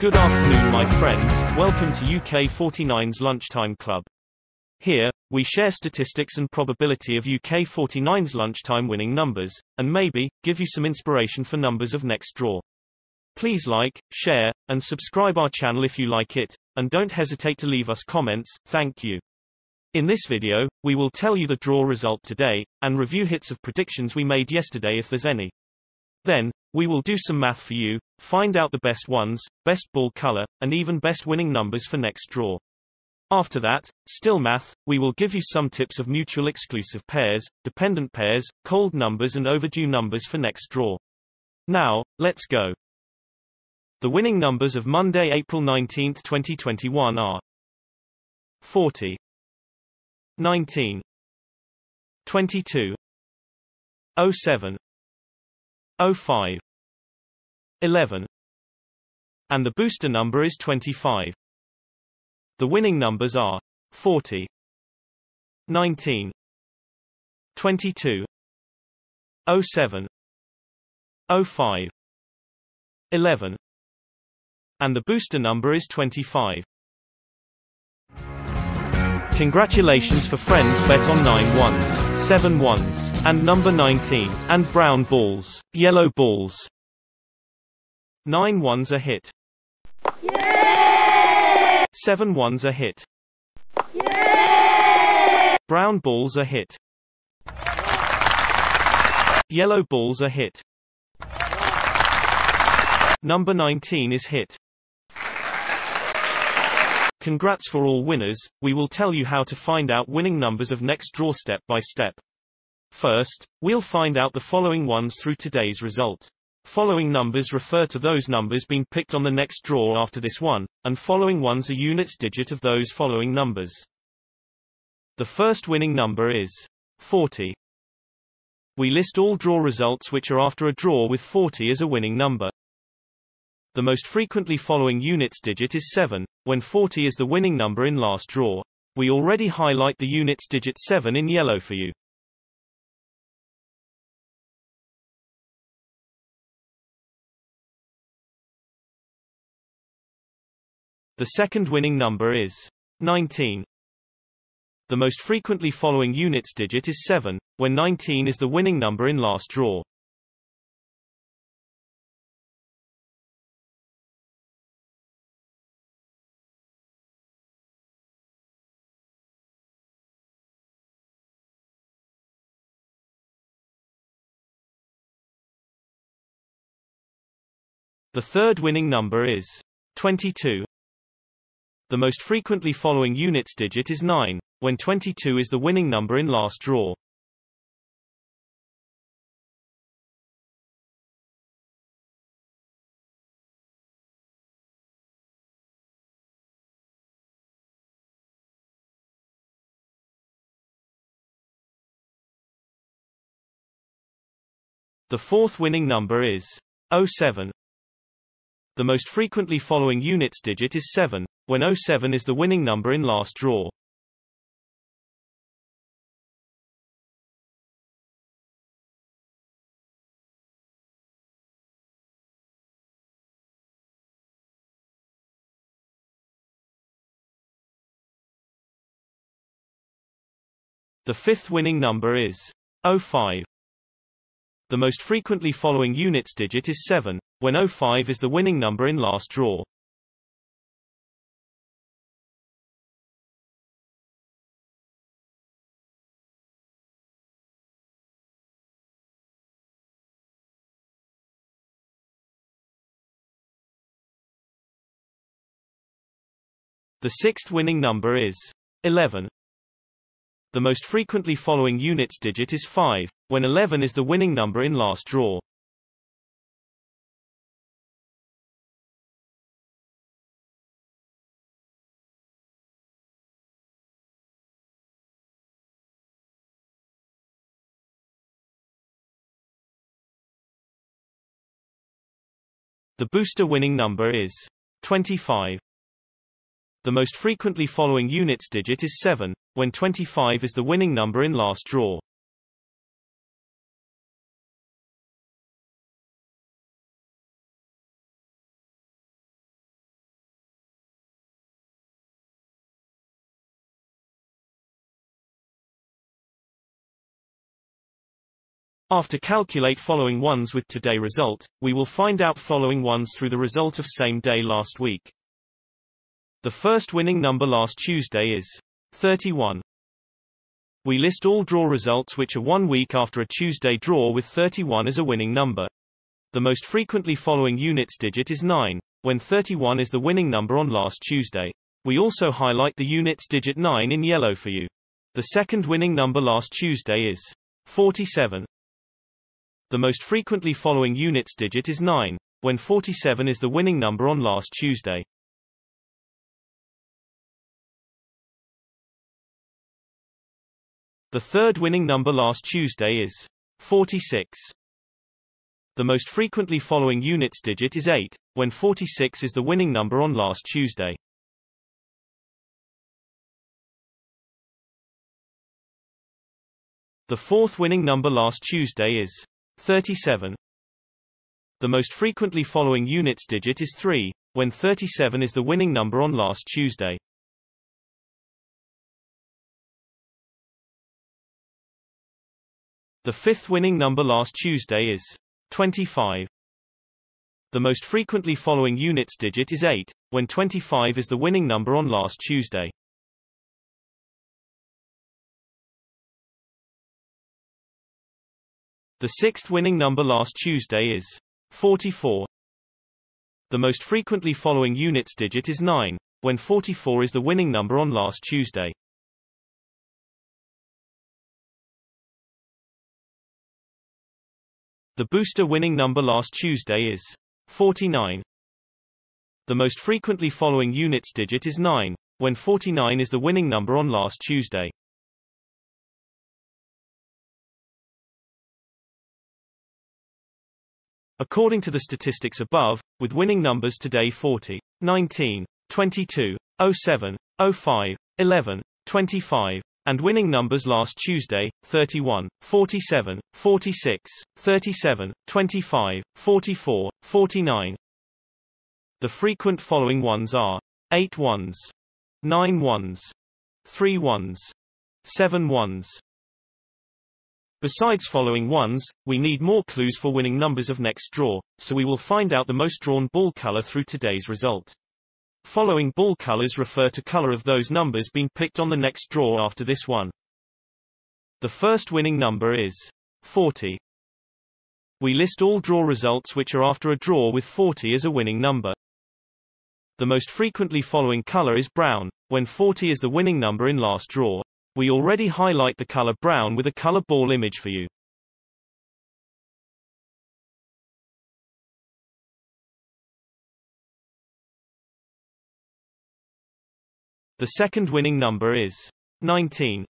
Good afternoon my friends, welcome to UK 49's Lunchtime Club. Here, we share statistics and probability of UK 49's lunchtime winning numbers, and maybe, give you some inspiration for numbers of next draw. Please like, share, and subscribe our channel if you like it, and don't hesitate to leave us comments, thank you. In this video, we will tell you the draw result today, and review hits of predictions we made yesterday if there's any. Then, we will do some math for you, find out the best ones, best ball color, and even best winning numbers for next draw. After that, still math, we will give you some tips of mutual exclusive pairs, dependent pairs, cold numbers and overdue numbers for next draw. Now, let's go. The winning numbers of Monday, April 19, 2021 are 40, 19, 22, 07, 05 11 and the booster number is 25. The winning numbers are 40 19 22 07 05 11 and the booster number is 25. Congratulations for friends bet on 9 ones, 7 ones and number 19, and brown balls, yellow balls. Nine ones a hit. Yeah! Seven ones a hit. Yeah! Brown balls a hit. Yellow balls a hit. Number 19 is hit. Congrats for all winners, we will tell you how to find out winning numbers of next draw step by step. First, we'll find out the following ones through today's result. Following numbers refer to those numbers being picked on the next draw after this one, and following ones are units digit of those following numbers. The first winning number is 40. We list all draw results which are after a draw with 40 as a winning number. The most frequently following units digit is 7, when 40 is the winning number in last draw. We already highlight the units digit 7 in yellow for you. The second winning number is 19. The most frequently following units digit is 7, when 19 is the winning number in last draw. The third winning number is 22. The most frequently following units digit is 9, when 22 is the winning number in last draw. The fourth winning number is 07. The most frequently following units digit is 7, when 07 is the winning number in last draw. The fifth winning number is 05. The most frequently following units digit is 7, when 05 is the winning number in last draw. The sixth winning number is 11. The most frequently following units digit is 5, when 11 is the winning number in last draw. The booster winning number is 25. The most frequently following units digit is 7, when 25 is the winning number in last draw. After calculate following ones with today result, we will find out following ones through the result of same day last week. The first winning number last Tuesday is 31. We list all draw results which are one week after a Tuesday draw with 31 as a winning number. The most frequently following units digit is 9, when 31 is the winning number on last Tuesday. We also highlight the units digit 9 in yellow for you. The second winning number last Tuesday is 47. The most frequently following units digit is 9, when 47 is the winning number on last Tuesday. The third winning number last Tuesday is 46. The most frequently following units digit is 8, when 46 is the winning number on last Tuesday. The fourth winning number last Tuesday is 37. The most frequently following units digit is 3, when 37 is the winning number on last Tuesday. The fifth winning number last Tuesday is 25. The most frequently following units digit is 8, when 25 is the winning number on last Tuesday. The sixth winning number last Tuesday is 44. The most frequently following units digit is 9, when 44 is the winning number on last Tuesday. The booster winning number last Tuesday is 49. The most frequently following units digit is 9, when 49 is the winning number on last Tuesday. According to the statistics above, with winning numbers today 40, 19, 22, 07, 05, 11, 25, and winning numbers last Tuesday, 31, 47, 46, 37, 25, 44, 49. The frequent following ones are 8 ones, 9 ones, 3 ones, 7 ones, Besides following ones, we need more clues for winning numbers of next draw, so we will find out the most drawn ball color through today's result. Following ball colors refer to color of those numbers being picked on the next draw after this one. The first winning number is 40. We list all draw results which are after a draw with 40 as a winning number. The most frequently following color is brown, when 40 is the winning number in last draw, we already highlight the color brown with a color ball image for you. The second winning number is 19.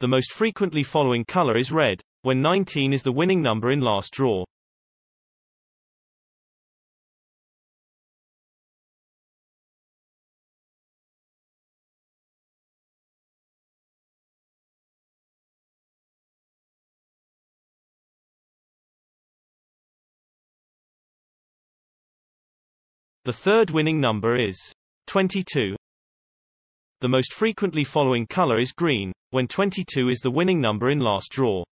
The most frequently following color is red, when 19 is the winning number in last draw. The third winning number is 22. The most frequently following color is green, when 22 is the winning number in last draw.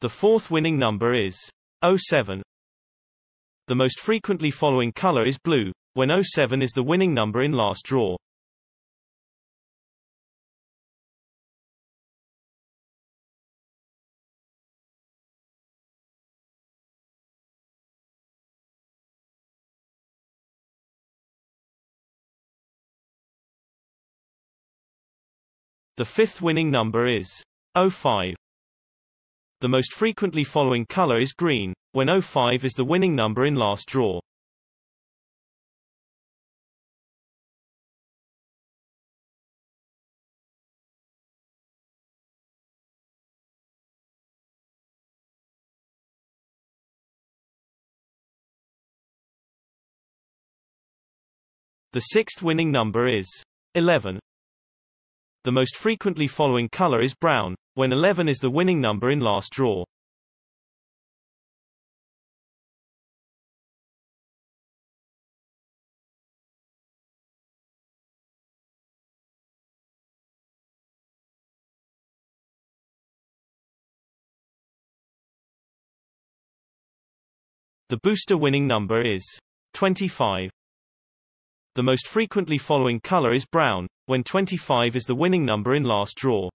The fourth winning number is 07. The most frequently following color is blue, when 07 is the winning number in last draw. The fifth winning number is 05. The most frequently following color is green, when 05 is the winning number in last draw. The sixth winning number is 11. The most frequently following color is brown, when 11 is the winning number in last draw. The booster winning number is 25. The most frequently following color is brown, when 25 is the winning number in last draw.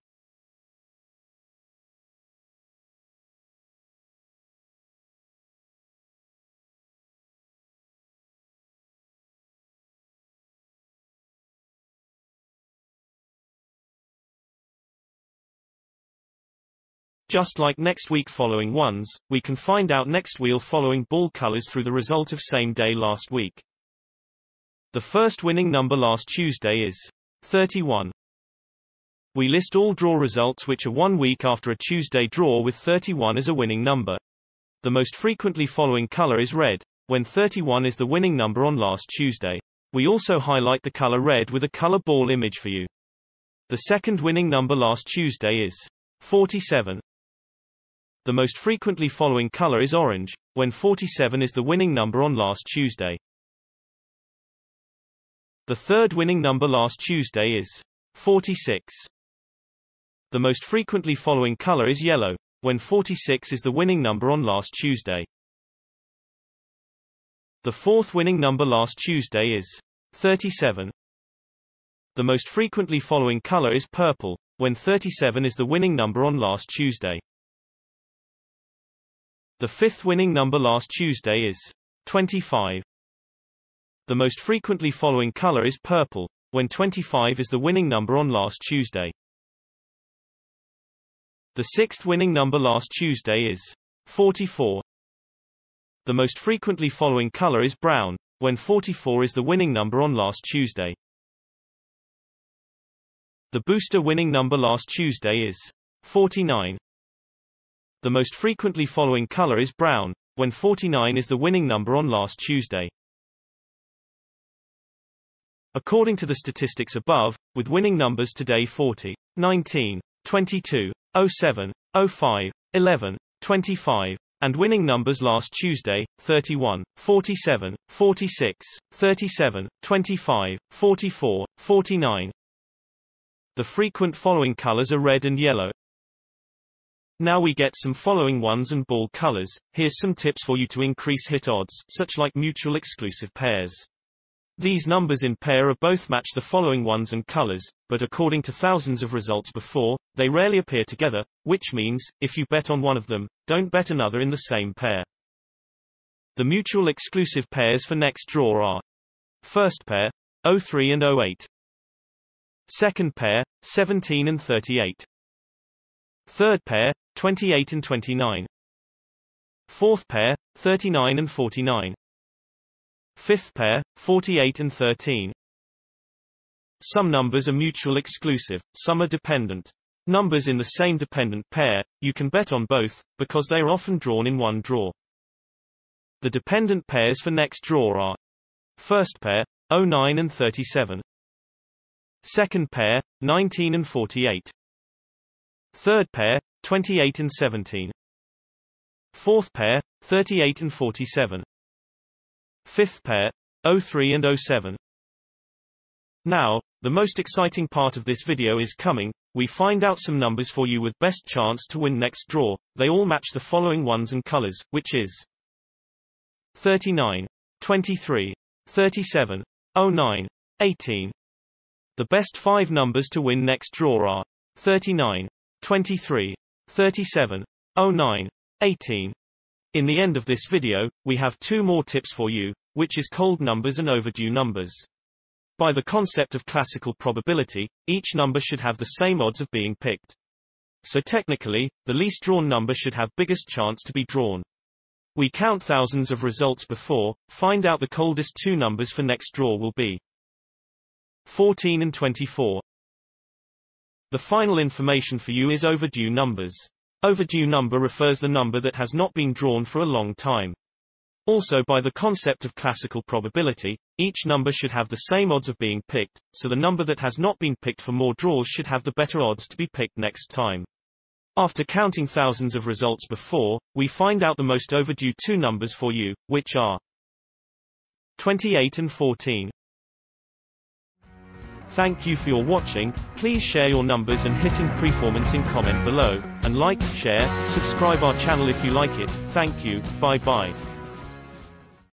Just like next week following ones, we can find out next wheel following ball colors through the result of same day last week. The first winning number last Tuesday is 31. We list all draw results which are one week after a Tuesday draw with 31 as a winning number. The most frequently following color is red, when 31 is the winning number on last Tuesday. We also highlight the color red with a color ball image for you. The second winning number last Tuesday is 47. The most frequently following color is orange, when 47 is the winning number on last Tuesday. The third winning number last Tuesday is 46. The most frequently following color is yellow, when 46 is the winning number on last Tuesday. The fourth winning number last Tuesday is 37. The most frequently following color is purple, when 37 is the winning number on last Tuesday. The fifth winning number last Tuesday is 25. The most frequently following color is purple, when 25 is the winning number on last Tuesday. The sixth winning number last Tuesday is 44. The most frequently following color is brown, when 44 is the winning number on last Tuesday. The booster winning number last Tuesday is 49. The most frequently following color is brown, when 49 is the winning number on last Tuesday. According to the statistics above, with winning numbers today 40, 19, 22, 07, 05, 11, 25, and winning numbers last Tuesday, 31, 47, 46, 37, 25, 44, 49. The frequent following colors are red and yellow, now we get some following ones and ball colors. Here's some tips for you to increase hit odds, such like mutual exclusive pairs. These numbers in pair are both match the following ones and colors, but according to thousands of results before, they rarely appear together, which means, if you bet on one of them, don't bet another in the same pair. The mutual exclusive pairs for next draw are First pair, 03 and 08. Second pair, 17 and 38. Third pair, 28 and 29. Fourth pair, 39 and 49. Fifth pair, 48 and 13. Some numbers are mutual exclusive, some are dependent. Numbers in the same dependent pair, you can bet on both, because they are often drawn in one draw. The dependent pairs for next draw are First pair, 09 and 37. Second pair, 19 and 48. Third pair, 28 and 17. Fourth pair, 38 and 47. Fifth pair, 03 and 07. Now, the most exciting part of this video is coming, we find out some numbers for you with best chance to win next draw, they all match the following ones and colors, which is 39, 23, 37, 09, 18. The best five numbers to win next draw are 39, 23, 37, 09, 18. In the end of this video, we have two more tips for you, which is cold numbers and overdue numbers. By the concept of classical probability, each number should have the same odds of being picked. So technically, the least drawn number should have biggest chance to be drawn. We count thousands of results before, find out the coldest two numbers for next draw will be 14 and 24. The final information for you is overdue numbers. Overdue number refers the number that has not been drawn for a long time. Also by the concept of classical probability, each number should have the same odds of being picked, so the number that has not been picked for more draws should have the better odds to be picked next time. After counting thousands of results before, we find out the most overdue two numbers for you, which are 28 and 14. Thank you for your watching, please share your numbers and hitting performance in comment below, and like, share, subscribe our channel if you like it, thank you, bye bye.